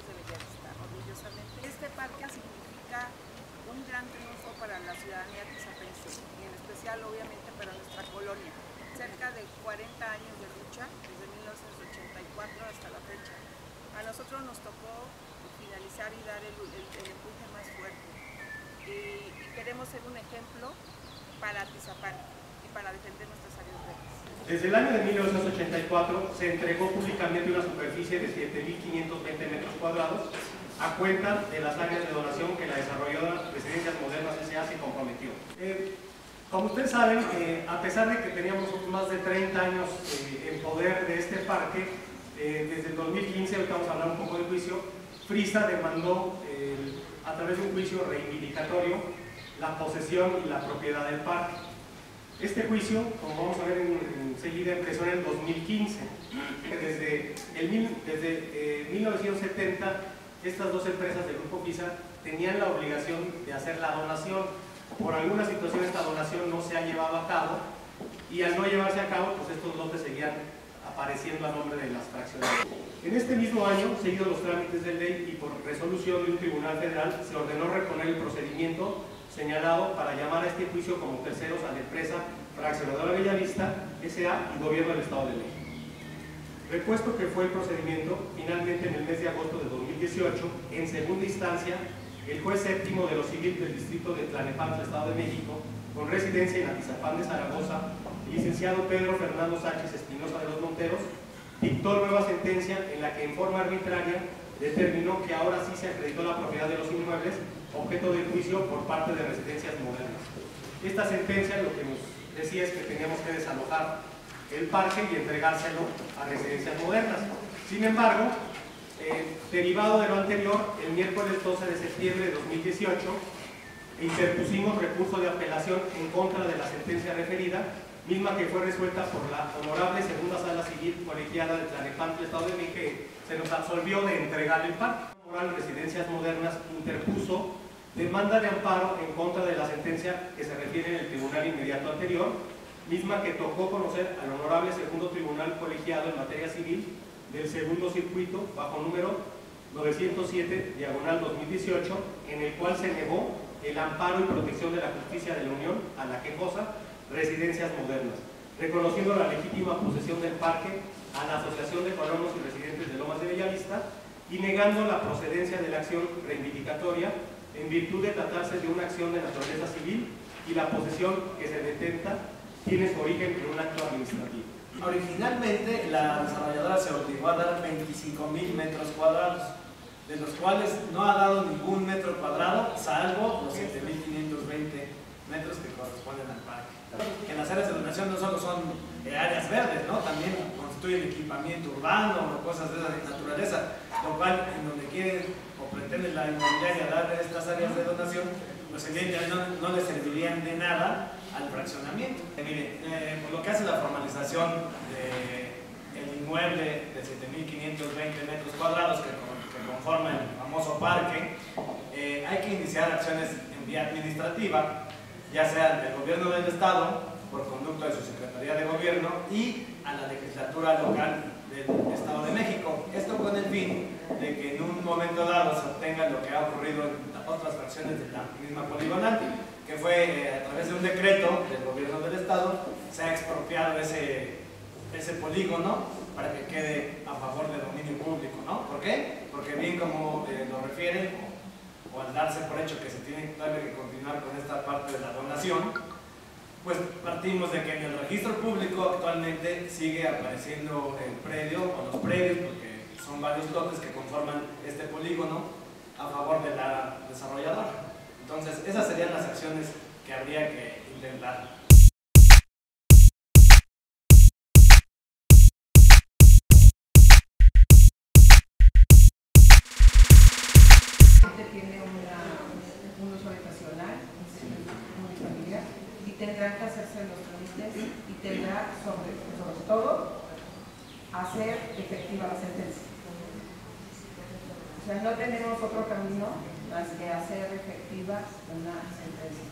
Lomas de Bellavista, orgullosamente. Este parque significa un gran triunfo para la ciudadanía tizapense y en especial obviamente para nuestra colonia. Cerca de 40 años de lucha, desde 1984 hasta la fecha. A nosotros nos tocó finalizar y dar el, empuje más fuerte. Y, y queremos ser un ejemplo para Tizapán y para defender nuestras áreas verdes. Desde el año de 1984 se entregó públicamente una superficie de 7.520 metros cuadrados a cuenta de las áreas de donación que la desarrolladora Residencias Modernas S.A. se comprometió. Eh, como ustedes saben, eh, a pesar de que teníamos más de 30 años eh, en poder de este parque, desde el 2015, ahorita vamos a hablar un poco del juicio, Frisa demandó a través de un juicio reivindicatorio la posesión y la propiedad del parque. Este juicio, como vamos a ver enseguida, empezó en el 2015. Desde, el, desde 1970, estas dos empresas del Grupo FISA tenían la obligación de hacer la donación. Por alguna situación esta donación no se ha llevado a cabo y al no llevarse a cabo, pues estos lotes seguían apareciendo a nombre de las fracciones. En este mismo año, seguido los trámites de ley y por resolución de un tribunal federal, se ordenó reponer el procedimiento señalado para llamar a este juicio como terceros a la empresa Fraccionadora Bellavista, S.A. y Gobierno del Estado de México. Repuesto que fue el procedimiento, finalmente en el mes de agosto de 2018, en segunda instancia, el juez séptimo de los civiles del distrito de Tlanepantla, Estado de México, con residencia en Atizapán de Zaragoza, el licenciado Pedro Fernando Sánchez Espinosa de los Monteros, dictó nueva sentencia en la que en forma arbitraria determinó que ahora sí se acreditó la propiedad de los inmuebles objeto del juicio por parte de residencias modernas. Esta sentencia lo que nos decía es que teníamos que desalojar el parque y entregárselo a residencias modernas. Sin embargo, eh, derivado de lo anterior, el miércoles 12 de septiembre de 2018 interpusimos recurso de apelación en contra de la sentencia referida, misma que fue resuelta por la Honorable Segunda Sala Civil Colegiada de Tlanepantla, Estado de México, se nos absolvió de entregar el parque. Residencias Modernas interpuso demanda de amparo en contra de la sentencia que se refiere en el tribunal inmediato anterior, misma que tocó conocer al Honorable Segundo Tribunal Colegiado en Materia Civil del Segundo Circuito, bajo número 907, diagonal 2018, en el cual se negó el amparo y protección de la justicia de la Unión a la quejosa Residencias Modernas, reconociendo la legítima posesión del parque a la Asociación de Colonos y Residentes de Lomas de Bellavista y negando la procedencia de la acción reivindicatoria en virtud de tratarse de una acción de naturaleza civil y la posesión que se detenta tiene su origen en un acto administrativo. Originalmente la desarrolladora se obligó a dar 25 mil metros cuadrados, de los cuales no ha dado ningún metro cuadrado, salvo los 7.520 metros que corresponden al parque. Que las áreas de donación no solo son eh, áreas verdes, ¿no? también constituyen equipamiento urbano o cosas de esa naturaleza, lo cual en donde quieren o pretenden la inmobiliaria dar estas áreas de donación, pues evidentemente no, no les servirían de nada al fraccionamiento. Eh, miren, eh, por lo que hace la formalización del inmueble de 7.520 metros cuadrados que, conforma el famoso parque, eh, hay que iniciar acciones en vía administrativa, ya sea del gobierno del Estado, por conducto de su Secretaría de Gobierno, y a la legislatura local del Estado de México. Esto con el fin de que en un momento dado se obtenga lo que ha ocurrido en otras fracciones de la misma poligonal, que fue eh, a través de un decreto del gobierno del Estado, se ha expropiado ese, ese polígono para que quede a favor del dominio público. ¿no? ¿Por qué? Porque bien como eh, lo refieren, o, al darse por hecho que se tiene que continuar con esta parte de la donación, pues partimos de que en el registro público actualmente sigue apareciendo el predio o los predios, porque son varios lotes que conforman este polígono a favor de la desarrolladora. Entonces, esas serían las acciones que habría que intentar. Y tendrá sobre, sobre todo hacer efectiva la sentencia. O sea, no tenemos otro camino más que hacer efectiva una sentencia.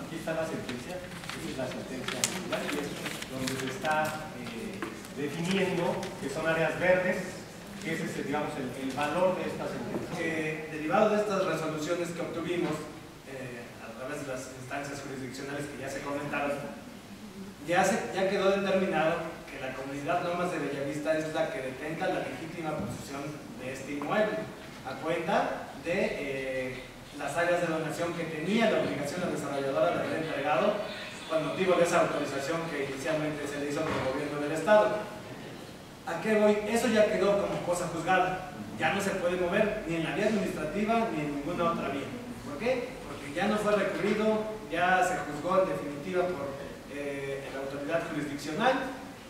Aquí está la sentencia, esta es la sentencia y es donde se está eh, definiendo que son áreas verdes que es este, digamos, el, valor de esta sentencia. derivado de estas resoluciones que obtuvimos eh, a través de las instancias jurisdiccionales que ya se comentaron, ya, quedó determinado que la comunidad Lomas de Bellavista es la que detenta la legítima posesión de este inmueble, a cuenta de eh, las áreas de donación que tenía la obligación la desarrolladora de haber entregado con motivo de esa autorización que inicialmente se le hizo por el gobierno del Estado. ¿A qué voy? Eso ya quedó como cosa juzgada. Ya no se puede mover ni en la vía administrativa ni en ninguna otra vía. ¿Por qué? Porque ya no fue recurrido, ya se juzgó en definitiva por eh, autoridad jurisdiccional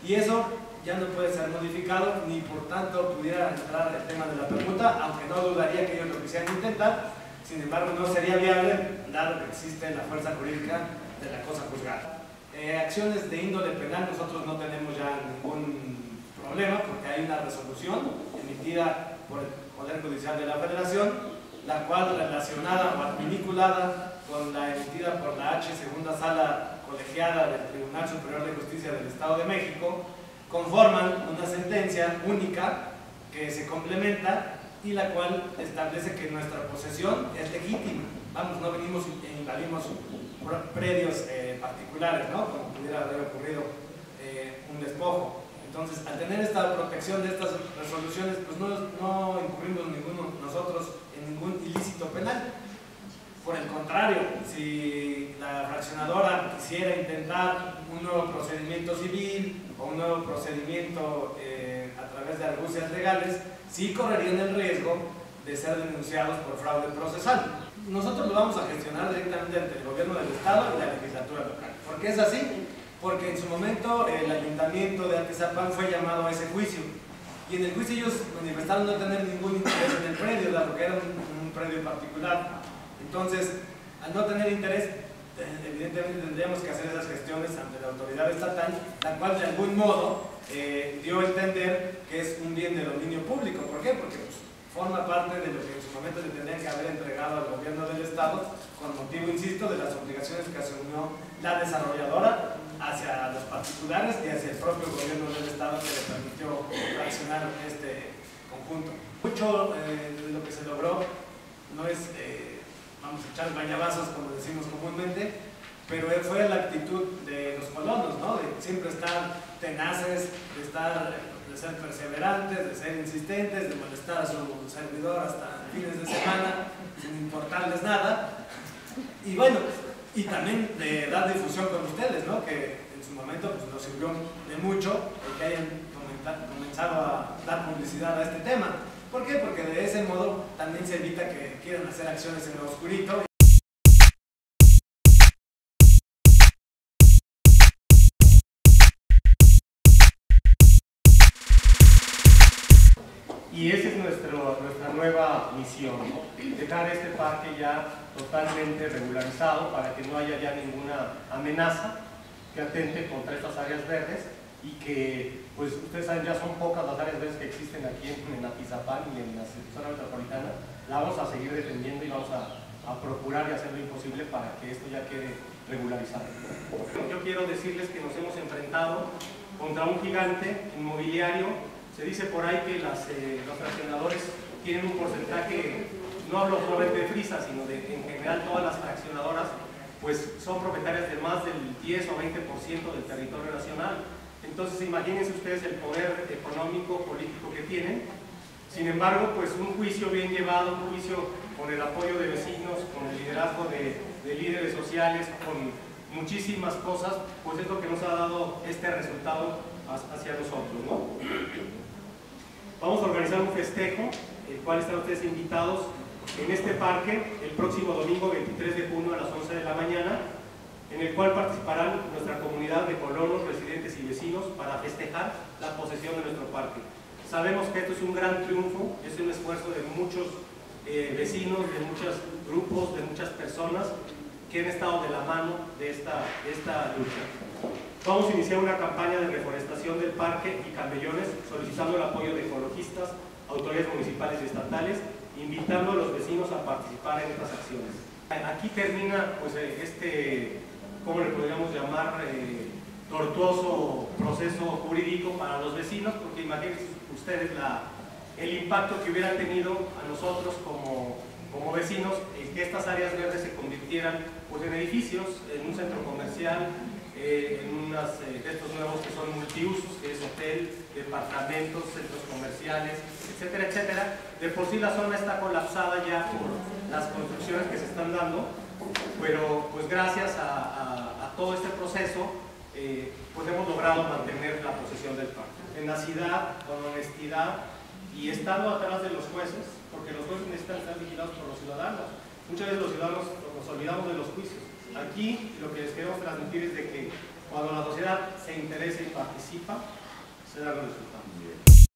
y eso ya no puede ser modificado ni por tanto pudiera entrar el tema de la permuta, aunque no dudaría que ellos lo quisieran intentar, sin embargo no sería viable dado que existe la fuerza jurídica de la cosa juzgada. Eh, acciones de índole penal nosotros no tenemos ya ningún problema porque hay una resolución emitida por el Poder Judicial de la Federación, la cual relacionada o articulada con la emitida por la H Segunda Sala Colegiada del Tribunal Superior de Justicia del Estado de México, conforman una sentencia única que se complementa y la cual establece que nuestra posesión es legítima. Vamos, no venimos e invadimos predios eh, particulares, ¿no? Como pudiera haber ocurrido eh, un despojo. Entonces, al tener esta protección de estas resoluciones, pues no, no incurrimos ninguno nosotros en ningún ilícito penal. Por el contrario, si la fraccionadora quisiera intentar un nuevo procedimiento civil o un nuevo procedimiento eh, a través de argucias legales, sí correrían el riesgo de ser denunciados por fraude procesal. Nosotros lo vamos a gestionar directamente ante el gobierno del Estado y la legislatura local. ¿Por qué es así? porque en su momento el ayuntamiento de Atizapán fue llamado a ese juicio y en el juicio ellos manifestaron no tener ningún interés en el predio, dado que era un, predio particular. Entonces, al no tener interés, evidentemente tendríamos que hacer esas gestiones ante la autoridad estatal, la cual de algún modo eh, dio a entender que es un bien de dominio público. ¿Por qué? Porque pues, forma parte de lo que en su momento se tendría que haber entregado al gobierno del Estado, con motivo, insisto, de las obligaciones que asumió la desarrolladora hacia los particulares y hacia el propio gobierno del Estado que le permitió fraccionar este conjunto. Mucho eh, de lo que se logró no es, eh, vamos a echar bañabazos como decimos comúnmente, pero fue la actitud de los colonos, ¿no? de siempre estar tenaces, de, estar, de ser perseverantes, de ser insistentes, de molestar a su servidor hasta fines de semana sin importarles nada. Y bueno, y también de dar difusión con ustedes, ¿no? que en su momento pues, nos sirvió de mucho el que hayan comenzado a dar publicidad a este tema. ¿Por qué? Porque de ese modo también se evita que quieran hacer acciones en lo oscurito. Y esa es nuestra nueva misión, dejar este parque ya totalmente regularizado para que no haya ya ninguna amenaza que atente contra estas áreas verdes y que, pues ustedes saben, ya son pocas las áreas verdes que existen aquí en, Atizapán y en la zona metropolitana, la vamos a seguir defendiendo y vamos a, procurar y hacer lo imposible para que esto ya quede regularizado. Yo quiero decirles que nos hemos enfrentado contra un gigante inmobiliario, se dice por ahí que las, eh, los fraccionadores tienen un porcentaje no hablo solamente de Frisa, sino de en general todas las fraccionadoras, pues son propietarias de más del 10 o 20% del territorio nacional. Entonces imagínense ustedes el poder económico, político que tienen. Sin embargo, pues un juicio bien llevado, un juicio con el apoyo de vecinos, con el liderazgo de, líderes sociales, con muchísimas cosas, pues es lo que nos ha dado este resultado hacia nosotros. ¿no? Vamos a organizar un festejo, el cual están ustedes invitados en este parque el próximo domingo 23 de junio a las 11 de la mañana, en el cual participarán nuestra comunidad de colonos, residentes y vecinos para festejar la posesión de nuestro parque. Sabemos que esto es un gran triunfo, es un esfuerzo de muchos eh, vecinos, de muchos grupos, de muchas personas que han estado de la mano de esta, de esta lucha. Vamos a iniciar una campaña de reforestación del parque y camellones solicitando el apoyo de ecologistas, autoridades municipales y estatales invitando a los vecinos a participar en estas acciones. Aquí termina pues, eh, este, ¿cómo le podríamos llamar? Eh, tortuoso proceso jurídico para los vecinos, porque imagínense ustedes la, el impacto que hubiera tenido a nosotros como, como vecinos el que estas áreas verdes se convirtieran pues, en edificios, en un centro comercial, eh, en unas eh, estos nuevos que son multiusos, que es hotel, departamentos, centros comerciales, etcétera, etcétera. De por sí la zona está colapsada ya por las construcciones que se están dando, pero pues gracias a, todo este proceso eh, pues hemos logrado mantener la posesión del parque. Tenacidad, con honestidad y estando atrás de los jueces, porque los jueces necesitan estar vigilados por los ciudadanos. Muchas veces los ciudadanos nos olvidamos de los juicios Aquí lo que les queremos transmitir es de que cuando la sociedad se interesa y participa, se dan los resultados.